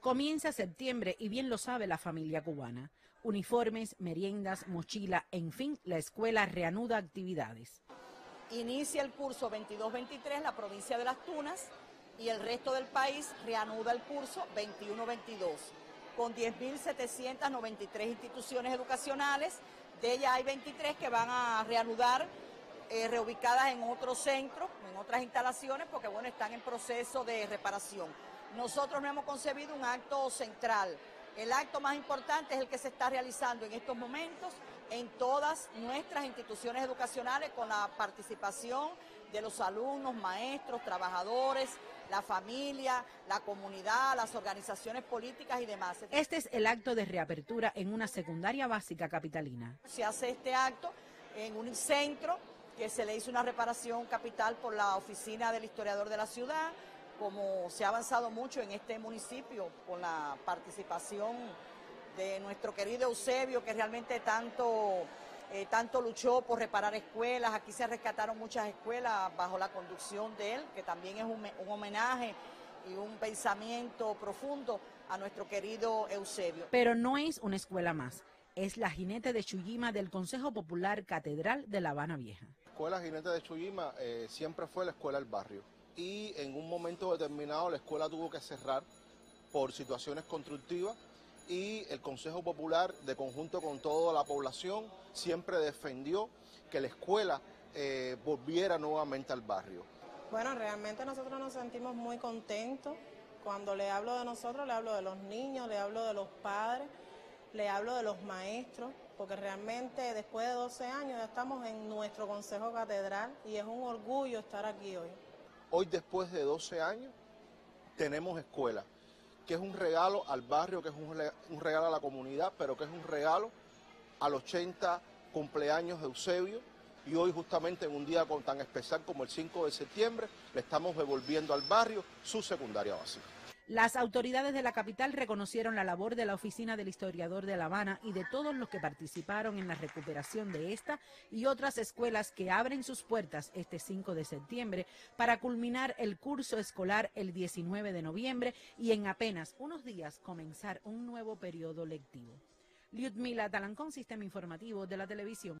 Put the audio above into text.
Comienza septiembre y bien lo sabe la familia cubana. Uniformes, meriendas, mochila, en fin, la escuela reanuda actividades. Inicia el curso 22-23 la provincia de Las Tunas y el resto del país reanuda el curso 21-22 con 10.793 instituciones educacionales. De ellas hay 23 que van a reanudar eh, reubicadas en otros centros, en otras instalaciones, porque bueno, están en proceso de reparación. Nosotros no hemos concebido un acto central. El acto más importante es el que se está realizando en estos momentos en todas nuestras instituciones educacionales con la participación de los alumnos, maestros, trabajadores, la familia, la comunidad, las organizaciones políticas y demás. Este es el acto de reapertura en una secundaria básica capitalina. Se hace este acto en un centro que se le hizo una reparación capital por la oficina del historiador de la ciudad, como se ha avanzado mucho en este municipio con la participación de nuestro querido Eusebio, que realmente tanto, eh, tanto luchó por reparar escuelas. Aquí se rescataron muchas escuelas bajo la conducción de él, que también es un, un homenaje y un pensamiento profundo a nuestro querido Eusebio. Pero no es una escuela más es la jinete de Chuyima del Consejo Popular Catedral de La Habana Vieja. La escuela jinete de Chuyima eh, siempre fue la escuela del barrio y en un momento determinado la escuela tuvo que cerrar por situaciones constructivas y el Consejo Popular, de conjunto con toda la población, siempre defendió que la escuela eh, volviera nuevamente al barrio. Bueno, realmente nosotros nos sentimos muy contentos. Cuando le hablo de nosotros, le hablo de los niños, le hablo de los padres le hablo de los maestros, porque realmente después de 12 años ya estamos en nuestro Consejo Catedral y es un orgullo estar aquí hoy. Hoy después de 12 años tenemos escuela, que es un regalo al barrio, que es un regalo a la comunidad, pero que es un regalo al 80 cumpleaños de Eusebio y hoy justamente en un día tan especial como el 5 de septiembre le estamos devolviendo al barrio su secundaria básica. Las autoridades de la capital reconocieron la labor de la Oficina del Historiador de La Habana y de todos los que participaron en la recuperación de esta y otras escuelas que abren sus puertas este 5 de septiembre para culminar el curso escolar el 19 de noviembre y en apenas unos días comenzar un nuevo periodo lectivo. Liudmila Talancón, Sistema Informativo de la Televisión.